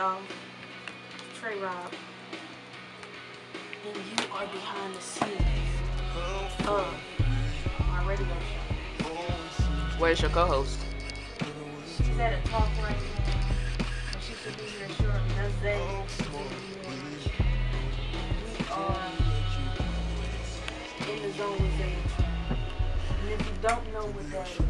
Dolph, Tray Rob, and you are behind the scenes of my radio show. Where's your co-host? She's at a talk right now. and She should be here shortly. That's Zay. We are in the zone with Zay. And if you don't know what that is,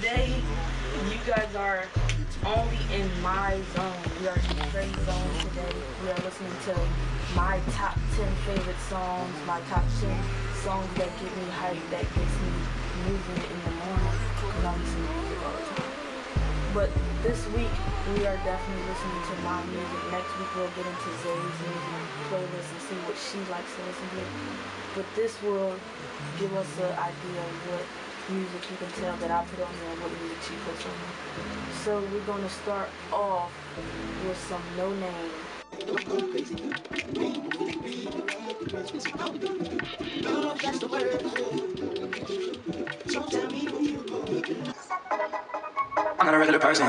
Today, you guys are only in my zone. We are in Tray zone today. We are listening to my top 10 favorite songs, my top 10 songs that get me hyped, that gets me moving in the morning. But this week, we are definitely listening to my music. Next week, we'll get into Zay's music playlist and see what she likes to listen to. But this will give us an idea of what music you can tell that I put on there what music she puts on. So we're going to start off with some No Name. I'm not a regular person.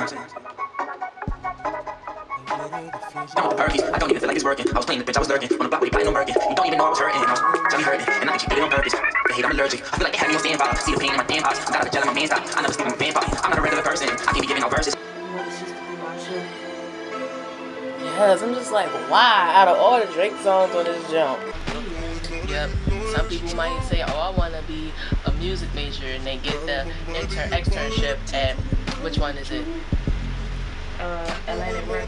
Done with the perkies. I don't even feel like it's working. I was playing the bitch, I was lurking. On the block with the platinum Birkin. You don't even know I was hurting. I was tell hurting. And I think you did it on purpose. They hate I'm allergic. I feel like they had me on standby. See the pain in my damn eyes. I'm got a gel in my man's eye. I never sleep with my vampire. I'm not a regular person. I can't be giving out verses. What is used to be my shit. Yes, I'm just like, why? Out of all the Drake songs on this jump. Yep. Some people might say, oh, I want to be a music major, and they get the intern externship at which one is it? Uh,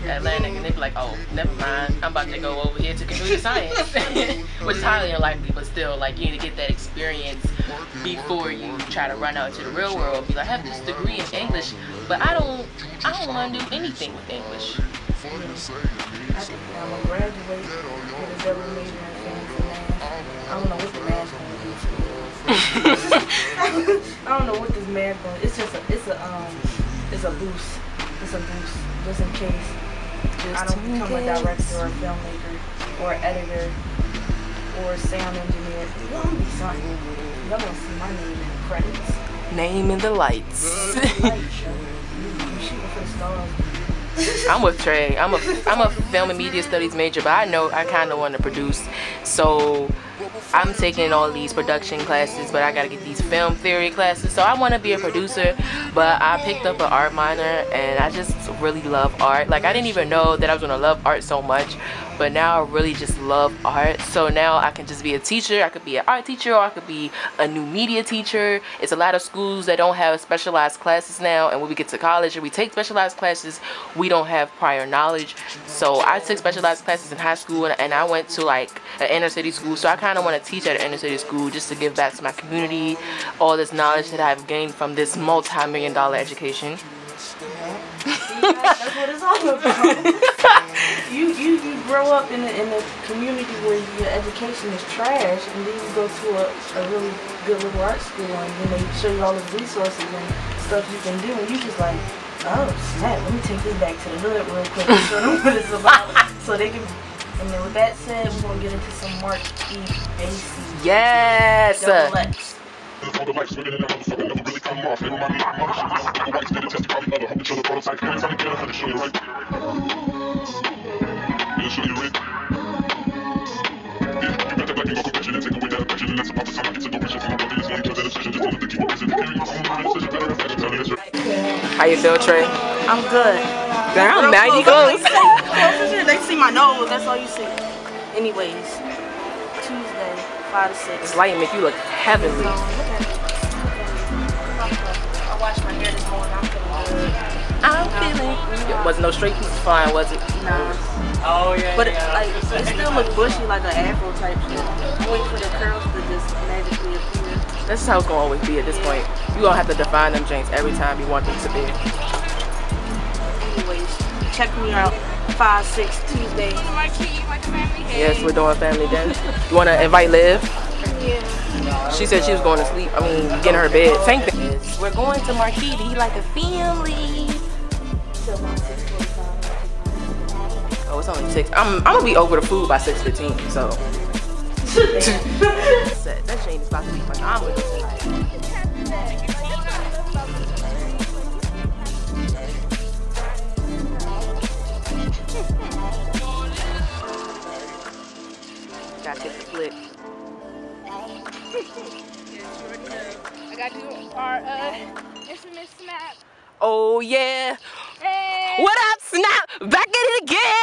Atlantic. And they'd be like, oh, never mind. I'm about to go over here to computer science, which is highly unlikely, but still, like, you need to get that experience before you try to run out into the real world. Be like, I have this degree in English, but I don't, I don't want to do anything with English. I'm gonna graduate with a double major in math. I don't know what the math's gonna do. I don't know what this math gonna. It's just a. It's a um. It's a boost. It's a boost, just in case I don't become a director or a filmmaker or editor or sound engineer. You're gonna be something. You're gonna see my name in the credits. Name in the lights. I'm shooting for the stars. I'm with Tray. I'm a I'm a film and media studies major, but I know I kind of want to produce. So I'm taking all these production classes, but I gotta get these film theory classes. So I want to be a producer, but I picked up an art minor, and I just really love art. Like I didn't even know that I was gonna love art so much, but now I really just love art. So now I can just be a teacher. I could be an art teacher, or I could be a new media teacher. It's a lot of schools that don't have specialized classes now, and when we get to college and we take specialized classes, we don't have prior knowledge. So I took specialized classes in high school, and, and I went to like an inner city school. So I kind of want to teach at an inner city school just to give back to my community all this knowledge that I've gained from this multi-million dollar education. That's what it's all about. you, you you grow up in a, in a community where your education is trash, and then you go to a, a really good little art school, and then they show you all the resources and stuff you can do, and you just like, oh snap, let me take this back to the hood real quick and show them what it's about, so they can. And then with that said, we're gonna get into some Mark E. Basie. Yes. Double X. All the lights swimming in the motherfucker never really come off. Never mind my mother shit. Couple whites did probably another. Hope show the prototype. Every time you get a hundred, show you right. Yeah, show you right. Yeah, you got that black and gold and take away that affection. And that's about the time I get to go richer. For my brother, it's only cause that decision. Just don't think you were busy. Carry your own decision. Better reflection. Tell me that's right. How you feel, Tray? I'm good. Damn, now you close. close. Close shit. They see my nose. That's all you see. Anyways, Tuesday, five to six. This light make you look heavenly. Look at it. I washed my hair this morning. I'm feeling good. I'm feeling. There was no straight pieces flying, was it? Nah. Oh yeah. But it, like, it still look bushy like an afro type shit. I'm waiting for the curls to just magically appear. That's how it's gonna always be at this point. You gonna have to define them James every time you want them to be. Anyways, check me out. Five six Tuesday. Yes, we're doing family dinner. You wanna invite Liv? Yeah. She said she was going to sleep. I mean, getting her bed. Same thing. We're going to Marquis to eat like a family. Till my six forty-five. Oh, it's only six. I'm I'm gonna be over the food by six fifteen. So that Jane is about to be phenomenal Gotta get the flick. I got to do our uh, infamous snap. Oh yeah. Hey! What up, Snap? Back at it again.